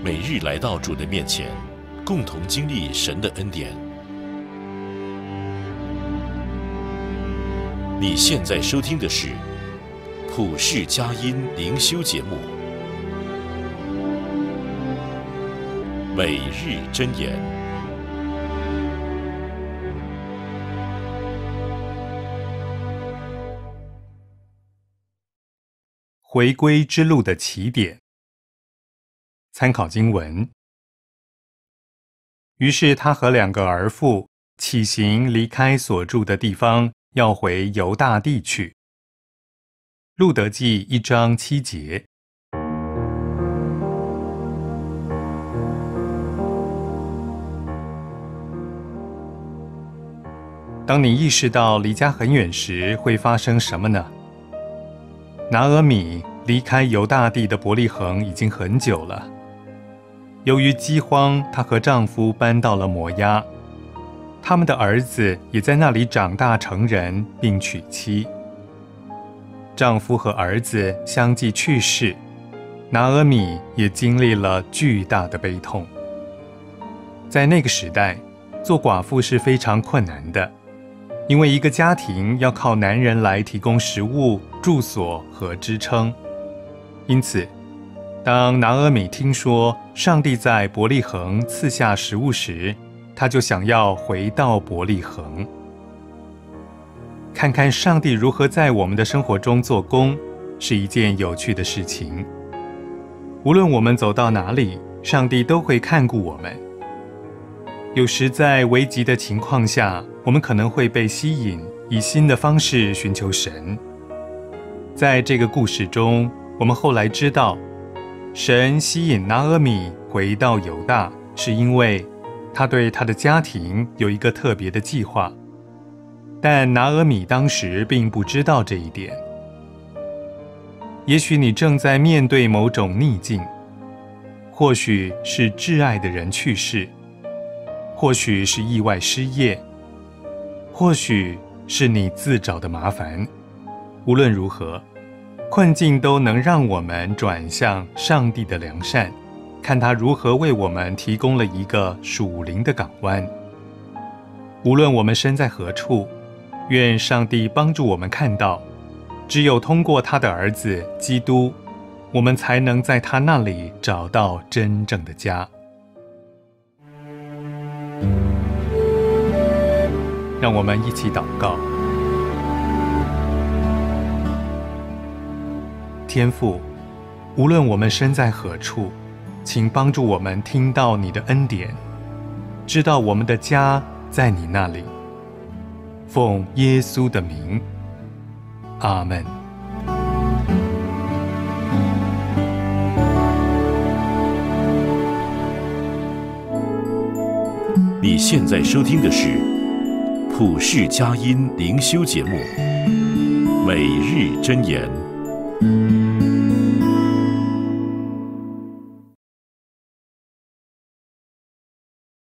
每日来到主的面前，共同经历神的恩典。你现在收听的是普世佳音灵修节目《每日箴言》。回归之路的起点。参考经文。于是他和两个儿妇起行，离开所住的地方，要回犹大地去。路德记一章七节。当你意识到离家很远时，会发生什么呢？拿俄米离开犹大地的伯利恒已经很久了。由于饥荒，她和丈夫搬到了摩押，他们的儿子也在那里长大成人并娶妻。丈夫和儿子相继去世，拿俄米也经历了巨大的悲痛。在那个时代，做寡妇是非常困难的，因为一个家庭要靠男人来提供食物、住所和支撑，因此。当拿俄米听说上帝在伯利恒赐下食物时，他就想要回到伯利恒，看看上帝如何在我们的生活中做工，是一件有趣的事情。无论我们走到哪里，上帝都会看顾我们。有时在危急的情况下，我们可能会被吸引，以新的方式寻求神。在这个故事中，我们后来知道。神吸引拿俄米回到犹大，是因为他对他的家庭有一个特别的计划，但拿俄米当时并不知道这一点。也许你正在面对某种逆境，或许是挚爱的人去世，或许是意外失业，或许是你自找的麻烦。无论如何。困境都能让我们转向上帝的良善，看他如何为我们提供了一个属灵的港湾。无论我们身在何处，愿上帝帮助我们看到，只有通过他的儿子基督，我们才能在他那里找到真正的家。让我们一起祷告。天父，无论我们身在何处，请帮助我们听到你的恩典，知道我们的家在你那里。奉耶稣的名，阿门。你现在收听的是普世佳音灵修节目《每日真言》。